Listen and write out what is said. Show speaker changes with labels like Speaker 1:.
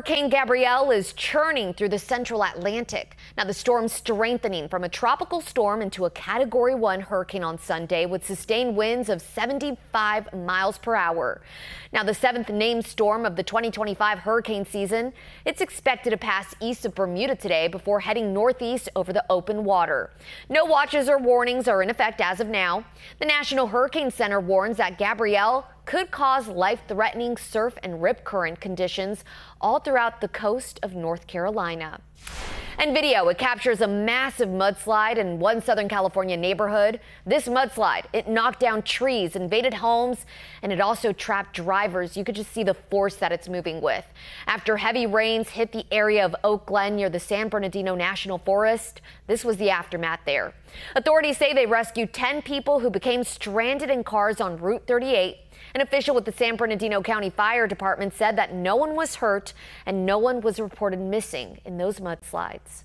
Speaker 1: Hurricane Gabrielle is churning through the central Atlantic. Now, the storm's strengthening from a tropical storm into a Category 1 hurricane on Sunday with sustained winds of 75 miles per hour. Now, the seventh named storm of the 2025 hurricane season, it's expected to pass east of Bermuda today before heading northeast over the open water. No watches or warnings are in effect as of now. The National Hurricane Center warns that Gabrielle could cause life-threatening surf and rip current conditions all throughout the coast of North Carolina. And video, it captures a massive mudslide in one Southern California neighborhood. This mudslide, it knocked down trees, invaded homes, and it also trapped drivers. You could just see the force that it's moving with. After heavy rains hit the area of Oak Glen near the San Bernardino National Forest, this was the aftermath there. Authorities say they rescued 10 people who became stranded in cars on Route 38 an official with the San Bernardino County Fire Department said that no one was hurt and no one was reported missing in those mudslides.